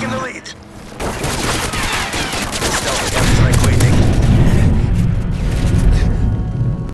taking the lead.